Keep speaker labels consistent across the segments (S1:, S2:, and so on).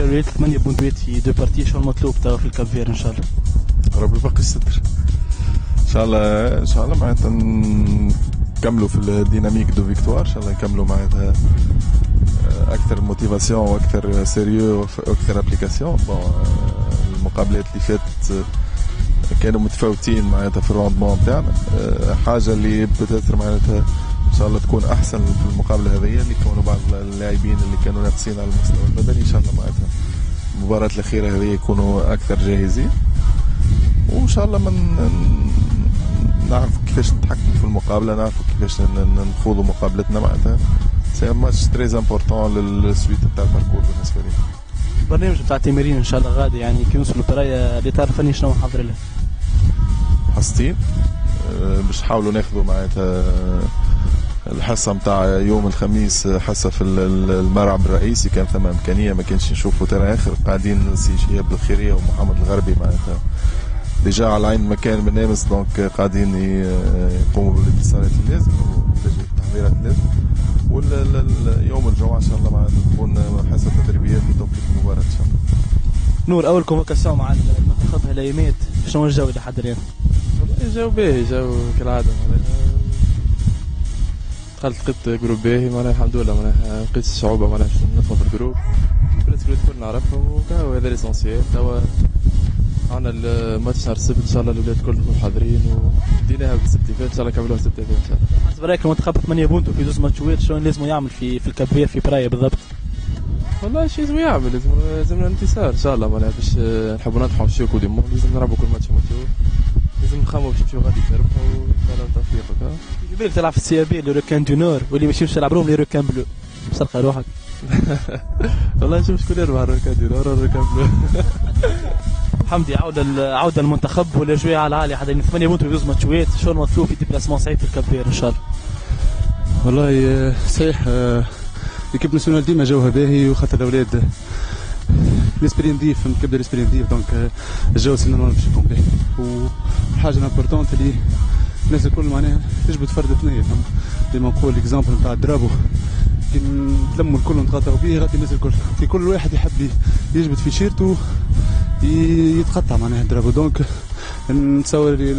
S1: الولايات 8 بونتوات في deux parties شو المطلوب توا في ال Cap-Vert إن شاء الله.
S2: ربي يبقي الستر. إن شاء الله إن شاء الله معناتها نكملوا في ال dynamique de victoire. إن شاء الله نكملوا معناتها آه، أكثر motivation وأكثر sérieux وأكثر application bon المقابلات اللي فاتت آه، كانوا متفاوتين معناتها في ال rendement نتاعنا آه، حاجة اللي بتاثر معناتها إن شاء الله تكون أحسن في المقابلة هذه اللي يكونوا بعض اللاعبين اللي كانوا ناقصين على المستوى البدني. إن شاء الله معناتها المباراة الأخيرة هذه يكونوا أكثر جاهزين. وإن شاء الله من نعرفوا كيفاش نتحكموا في المقابلة نعرفوا كيفاش نخوضوا مقابلتنا. معناتها c'est match très important لل suite تاع ال parcours بالنسبة لي.
S1: البرنامج نتاع التمارين إن شاء الله غادي يعني كي نوصلوا لبرايا اللي تعرف فني شنو حاضر له.
S2: حصتين أه، باش نحاولوا ناخذوا معناتها الحصة متاع يوم الخميس حصة في الملعب الرئيسي. كان ثم إمكانية ما كانش نشوفوا terrain آخر. قاعدين سي شهاب الخيرية ومحمد الغربي معناتها. déjà على عين مكان من امس donc قاعدين يقوموا بالاتصالات اللازم والتحضيرات اللازم. واليوم الجمعة إن شاء الله معناتها تكون حصة تدريبيات وتوقيت المباراة إن شاء الله.
S1: نور أول convocation مع المنتخب هالأيامات شنو الجو اللي حد اليوم؟
S3: الجو باهي جو كالعادة. دخلت لقيت groupe باهي معناها الحمد لله معناها لقيت صعوبة معناها ندخل في ال groupe الناس الكل نعرفهم وكاو هذا l'essentiel توا عندنا الماتش نهار السبت إن شاء الله الاولاد كلهم حاضرين وديناها بالسبت فات إن شاء الله نكملوها السبت فات إن شاء الله.
S1: حسب رايك المنتخب 8 بونتو في زوج ماتشوات شنو لازم يعمل في في ال Cap-Vert في براية بالضبط؟
S3: والله شي لازم يعمل لازم لازم انتصار إن شاء الله معناها باش نحبوا ننجحوا في كو دي لازم نلعبوا كل ماتش ماتش لازم نخمموا باش نمشيو غادي شاء الله التوفيق
S1: في بالك تلعب في ال CAB les requins du nord واللي ماشي باش تلعب les requins bleus. مسرقه روحك.
S3: والله نشوف شكون يربح requins du nord requins bleus.
S1: حمدي عوده عوده المنتخب ولا جوي على العالي. حدا 8 بونتو في زوج ماتشوات شو المطلوب في déplacement صعيب في ال Cap-Vert إن شاء الله؟
S4: والله صحيح l'équipe nationale ديما جوها باهي وخاطر الأولاد l'esprit نظيف كي يبدا l'esprit نظيف donc الجو c'est normal باش يكون باهي وحاجه importante اللي الناس الكل معناها تجبد فرد ثنيه ديما نقول exemple نتاع drapeau كي نتلموا الكل ونتقاطعوا به غادي الناس الكل كي كل واحد يحب يجبد في شيرتو يتقطع معناها drapeau donc نتصور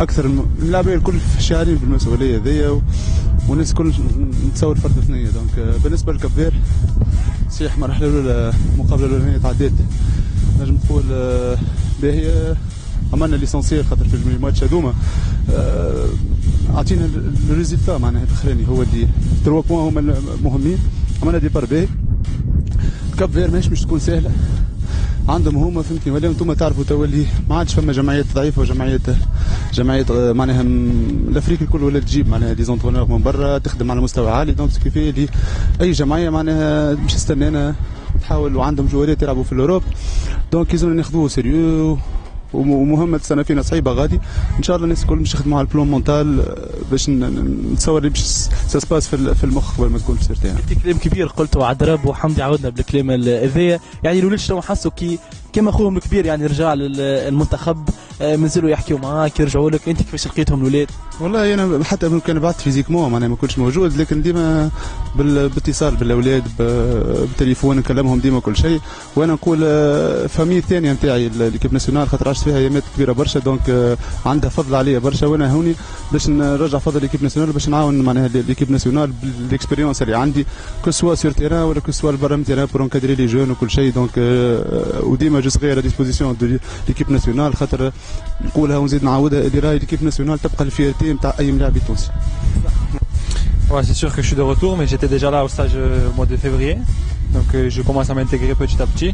S4: أكثر اللاعبين الكل شاعرين بالمسؤولية هذيا والناس الكل نتصور فرد ثنيه donc بالنسبة للكبير صحيح المرحله الأولى المقابله الأولانية تعديت نجم نقول باهيه عملنا l'essentiel خاطر في الماتش هذوما. أعطينا ال résultat معناها الأخراني هو اللي 3 points هما المهمين. عملنا départ باهي Cap-Vert ماهيش مش تكون سهلة. عندهم هما فهمتني ولا أنتم تعرفوا تو اللي ما عادش فما جمعيات ضعيفة وجمعيات جمعيات معناها الأفريقي الكل ولا تجيب معناها des entraîneurs من برا تخدم على مستوى عالي. donc كيف اللي أي جمعية معناها مش تستنانا تحاول وعندهم جواريات يلعبوا في ال Europe. donc يلزمنا ناخذوه sérieux ومهمة السنة فينا صعيبة غادي. إن شاء الله الناس الكل باش يخدموا على ال plan mental آه، باش نتصور باش ça se passe في المخ قبل ما تكون في sur terrain
S1: كلام كبير قلته عدرب وحمدي عاودنا بالكلام هذايا يعني الولاد شنو حسوا كي كما أخوهم الكبير يعني رجع للمنتخب آه، مازالوا يحكيوا معاك يرجعوا لك. أنت كيفاش لقيتهم الاولاد؟
S4: والله أنا حتى كان بعدت physiquement معناها ما كنتش موجود لكن ديما باتصال بالأولاد بالتليفون نكلمهم ديما كل شيء. وأنا نقول آه، famille الثانية نتاعي l'équipe nationale خاطر عشت فيها أيامات كبيرة برشا donc آه، عندها فضل عليا برشا. وأنا هوني باش نرجع فضل l'équipe nationale باش نعاون معناها l'équipe nationale بال expérience اللي عندي que ce soit sur terrain ولا que ce soit من terrain pour encadrer les jeunes وكل شيء. donc وديما je serai à disposition de l'équipe nationale خاطر نقولها ونزيد نعاودها اللي راهي l'équipe nationale تبقى الفيرتي نتاع اي ملاعب تونسي
S5: Ouais, c'est sûr que je suis de retour, mais j'étais déjà là au stage euh, au mois de février. Donc euh, je commence à m'intégrer petit à petit.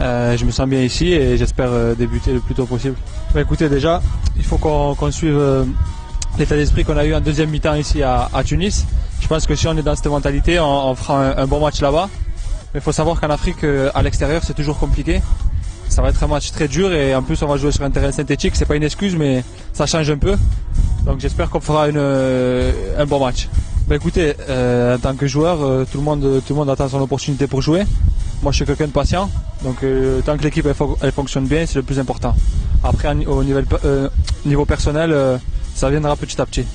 S5: Euh, je me sens bien ici et j'espère euh, débuter le plus tôt possible. Bah, écoutez, déjà, il faut qu'on qu suive euh, l'état d'esprit qu'on a eu en deuxième mi-temps ici à, à, Tunis. Je pense que si on est dans cette mentalité, on, on fera un, un, bon match là-bas. Mais il faut savoir qu'en Afrique, à l'extérieur, c'est toujours compliqué ça va être un match très dur et en plus on va jouer sur un terrain synthétique, c'est pas une excuse mais ça change un peu. Donc j'espère qu'on fera une, un bon match. Bah écoutez, euh, en tant que joueur, euh, tout, le monde, tout le monde attend son opportunité pour jouer. Moi je suis quelqu'un de patient, donc euh, tant que l'équipe elle, elle, fonctionne bien, c'est le plus important. Après au niveau, niveau personnel, ça viendra petit à petit.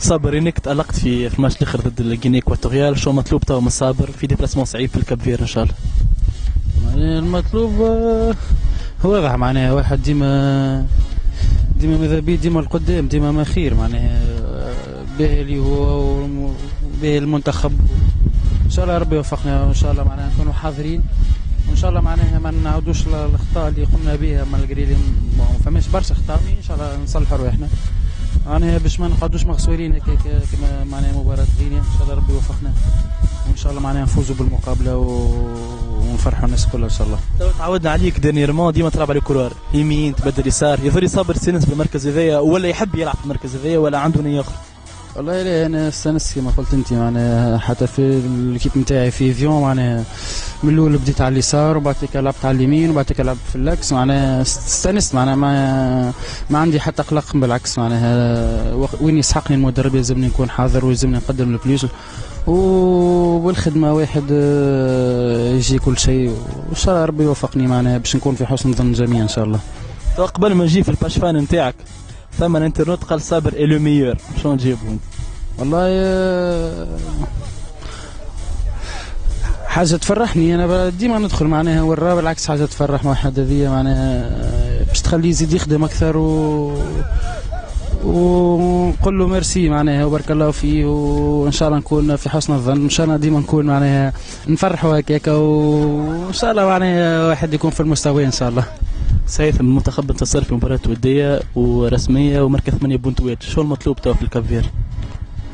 S1: صابر انك تألقت في في الماتش الاخر ضد الجيني اكواتوريال شو مطلوب تو من صابر في ديبلاسمون صعيب في الكاب فير ان شاء الله
S6: يعني المطلوب آه، واضح معناها واحد ديما ديما ماذا بيه ديما القدام ديما ما خير معناها به اللي هو به المنتخب. إن شاء الله ربي يوفقنا وان شاء الله معناها نكونوا حاضرين. وإن شاء الله معناها ما نعاودوش الاخطاء اللي قمنا بها مالغري اللي ما فماش برشا اخطاء إن شاء الله نصلحوا رواحنا. معناها باش ما نقعدوش مخسورين هكاك كما معناها مباراة غينيا إن شاء الله ربي يوفقنا. وإن شاء الله معناها نفوزوا بالمقابلة و... ونفرحوا الناس كلها إن شاء الله.
S1: تو تعودنا عليك dernièrement ديما تلعب على ال couloir يمين تبدل يسار. يظل صابر سينس بالمركز هذايا ولا يحب يلعب في المركز هذايا ولا عنده نيه أخرى
S6: والله لا أنا استانست كما قلت أنت معناها حتى في ال équipe نتاعي في Evian معناها من الأول بديت على اليسار وبعد كده لعبت على اليمين وبعد كده لعبت في ال axe معناها استانست معناها ما ما عندي حتى قلق بالعكس معناها وين يسحقني المدرب يلزمني نكون حاضر ويلزمني نقدم البليس والخدمة واحد آه، يجي كل شيء وإن شاء الله ربي يوفقني معناها باش نكون في حسن ظن الجميع إن شاء الله.
S1: قبل ما نجي في ال page fans نتاعك ثم internaute قال صابر est le meilleur. شلون نجيبه انت؟
S6: والله آه، حاجة تفرحني. أنا ب- ديما ندخل معناها ورا بالعكس حاجة تفرح واحد هذيا معناها آه، باش تخليه يزيد يخدم أكثر و ونقول له ميرسي معناها وبارك الله فيه وإن شاء الله نكون في حسن الظن. إن شاء الله ديما نكون معناها نفرحوا هكاك وإن شاء الله معناها واحد يكون في المستوى إن شاء الله.
S1: سيف المنتخب انتصر في مباراة ودية ورسمية ومركز 8 بونتوات شو المطلوب تو في ال Cap-Vert؟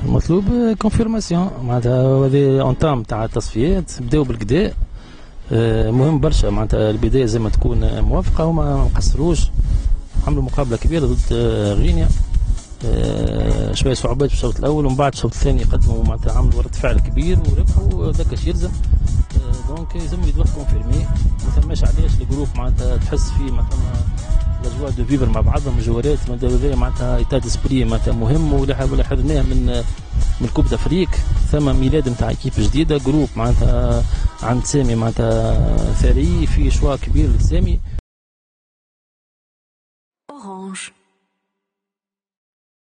S7: المطلوب confirmation معناتها هذه entame تاع التصفيات. بداو بالكدا آه، مهم برشا. معناتها البداية زي ما تكون موافقة وما مقصروش عملوا مقابلة كبيرة ضد آه، غينيا. آه، شوية صعوبات في الشوط الأول ومن بعد الشوط الثاني قدموا معناتها عملوا رد فعل كبير وربحوا ذاك اش يلزم. دونك يلزم يدوخ كونفيرمي ما ثماش علاش الجروب معناتها تحس فيه معناتها لاجواء دو فيفر مع بعضهم الجوارات معناتها ايتا ديسبري معناتها مهم ولا ولا حضرناه من من كوب دافريك ثم ميلاد نتاع كيف جديدة جروب معناتها عند سامي معناتها ثري في شوا كبير لسامي